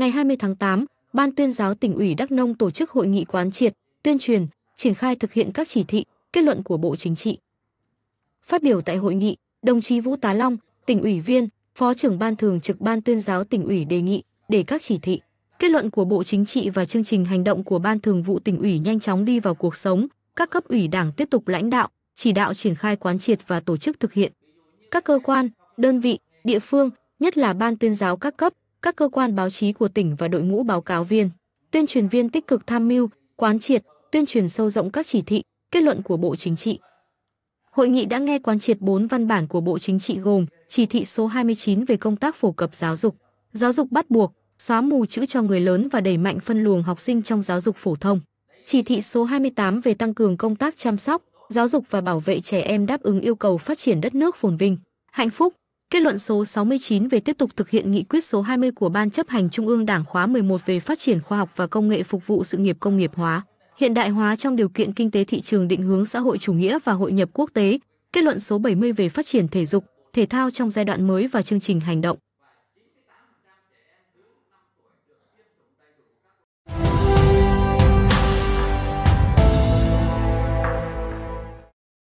Ngày 20 tháng 8, Ban tuyên giáo tỉnh ủy Đắk Nông tổ chức hội nghị quán triệt, tuyên truyền, triển khai thực hiện các chỉ thị, kết luận của Bộ Chính trị. Phát biểu tại hội nghị, đồng chí Vũ Tá Long, tỉnh ủy viên, Phó trưởng ban thường trực Ban tuyên giáo tỉnh ủy đề nghị để các chỉ thị, kết luận của Bộ Chính trị và chương trình hành động của Ban Thường vụ tỉnh ủy nhanh chóng đi vào cuộc sống, các cấp ủy Đảng tiếp tục lãnh đạo, chỉ đạo triển khai quán triệt và tổ chức thực hiện. Các cơ quan, đơn vị, địa phương, nhất là ban tuyên giáo các cấp, các cơ quan báo chí của tỉnh và đội ngũ báo cáo viên, tuyên truyền viên tích cực tham mưu, quán triệt, tuyên truyền sâu rộng các chỉ thị, kết luận của Bộ Chính trị. Hội nghị đã nghe quán triệt 4 văn bản của Bộ Chính trị gồm chỉ thị số 29 về công tác phổ cập giáo dục, giáo dục bắt buộc, xóa mù chữ cho người lớn và đẩy mạnh phân luồng học sinh trong giáo dục phổ thông. Chỉ thị số 28 về tăng cường công tác chăm sóc, giáo dục và bảo vệ trẻ em đáp ứng yêu cầu phát triển đất nước phồn vinh, hạnh phúc. Kết luận số 69 về tiếp tục thực hiện nghị quyết số 20 của Ban chấp hành Trung ương Đảng khóa 11 về phát triển khoa học và công nghệ phục vụ sự nghiệp công nghiệp hóa, hiện đại hóa trong điều kiện kinh tế thị trường định hướng xã hội chủ nghĩa và hội nhập quốc tế. Kết luận số 70 về phát triển thể dục, thể thao trong giai đoạn mới và chương trình hành động.